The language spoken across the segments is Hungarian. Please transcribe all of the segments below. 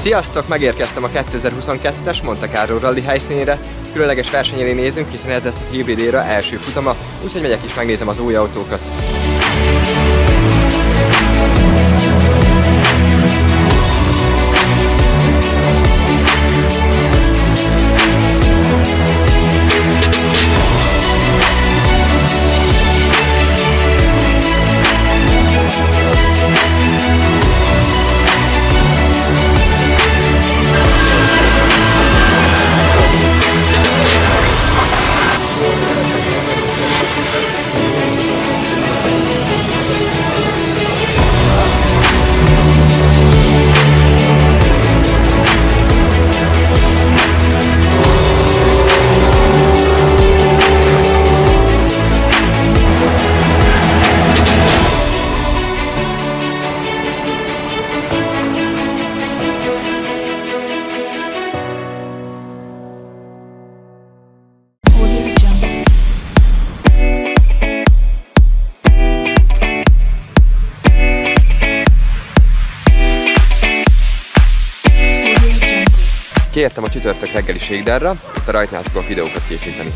Sziasztok! Megérkeztem a 2022-es Monte Carlo Rally helyszínére. Különleges versenyére nézünk, hiszen ez lesz a Hybrid Era első futama, úgyhogy megyek is megnézem az új autókat. Kiértem a csütörtök reggeli ségdárra, itt a rajtnál fogok videókat készíteni.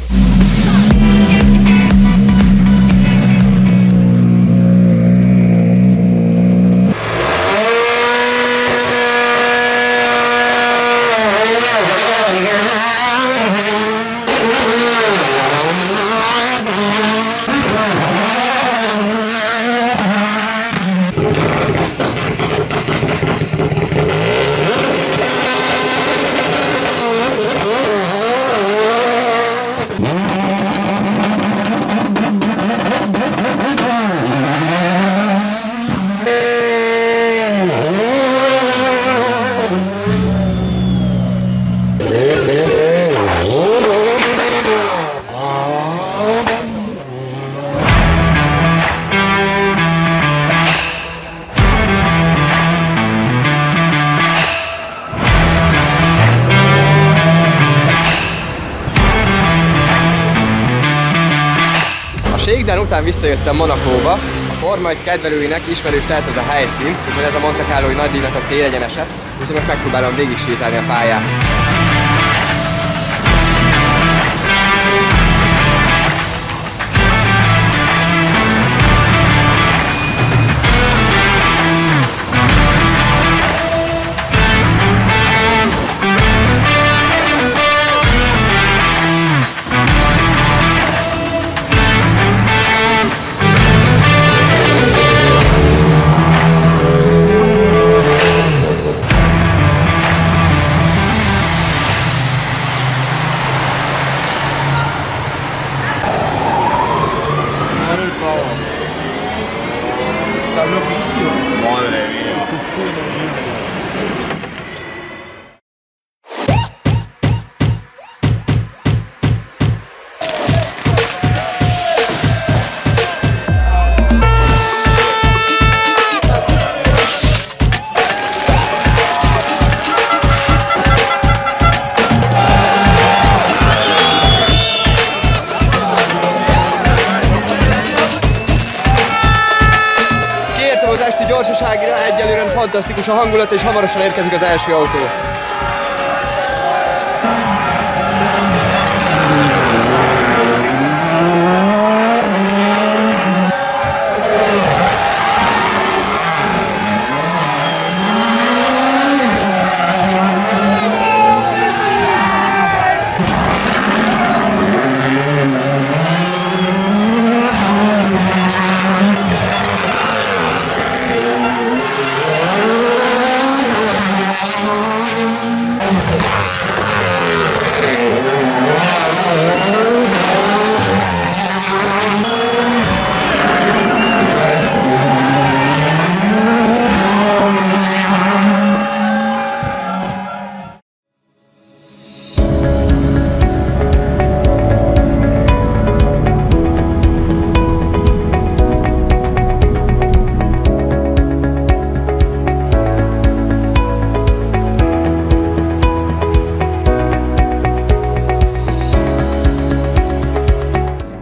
A ségdán után visszajöttem Monakóba, a Forma 1 kedvelőinek ismerős lehet ez a helyszín, hiszen ez a Monte Carloi nagydíjnak a célegyenese, úgyhogy most megpróbálom végig sétálni a pályát. Gyorsaságira, egyelőre fantasztikus a hangulat, és hamarosan érkezik az első autó.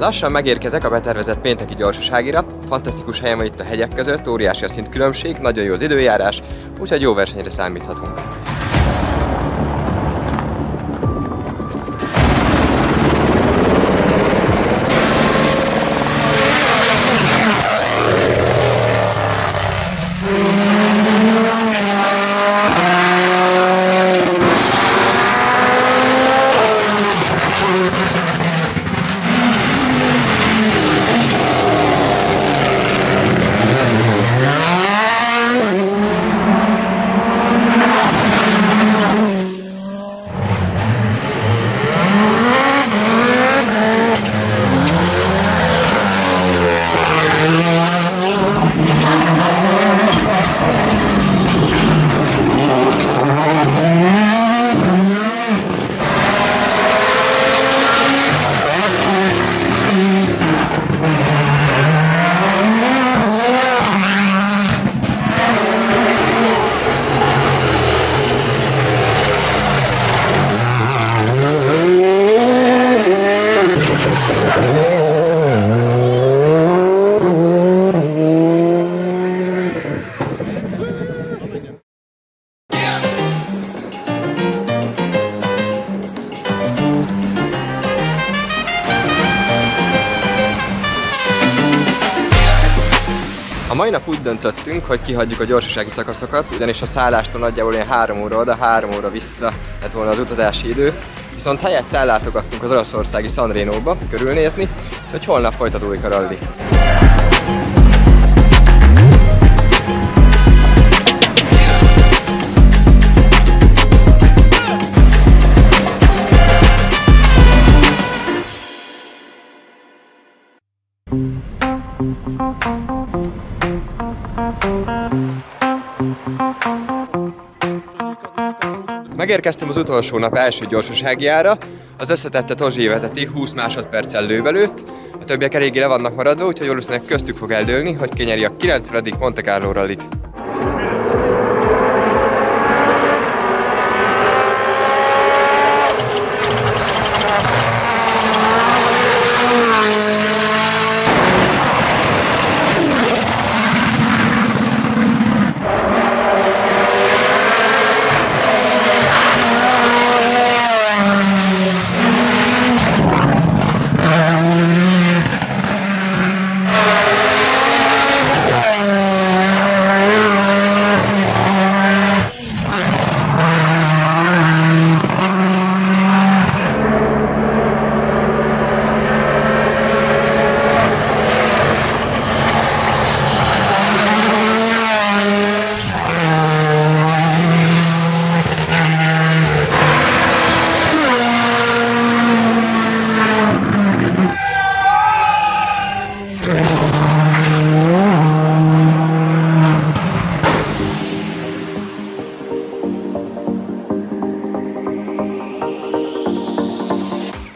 Lassan megérkezek a betervezett pénteki gyorsaságira. Fantasztikus helyen van itt a hegyek között, óriási a szintkülönbség, nagyon jó az időjárás, úgyhogy jó versenyre számíthatunk. A mai nap úgy döntöttünk, hogy kihagyjuk a gyorsasági szakaszokat, ugyanis a szállástól nagyjából ilyen 3 óra oda, 3 óra vissza lett volna az utazási idő. Viszont helyett ellátogattunk az olaszországi Sanremo-ba körülnézni, hogy holnap folytatódik a rally. Megérkeztem az utolsó nap első gyorsaságjára, az összetette Tozsi vezeti 20 másodperccel lőbelőtt, a többiek eléggé le vannak maradva, úgyhogy valószínűleg köztük fog eldőlni, hogy kinyeri a 90. Monte Carlo rallit.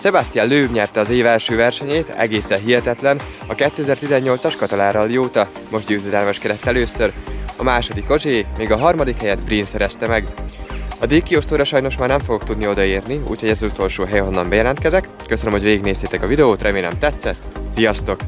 Sebastian Loeb nyerte az év első versenyét, egészen hihetetlen, a 2018-as Katalán óta, most győzedelmeskedett először, a második Ozsé, még a harmadik helyet Brin szerezte meg. A díjkiosztóra sajnos már nem fogok tudni odaérni, úgyhogy ez az utolsó hely, honnan bejelentkezek. Köszönöm, hogy végignéztétek a videót, remélem tetszett. Sziasztok!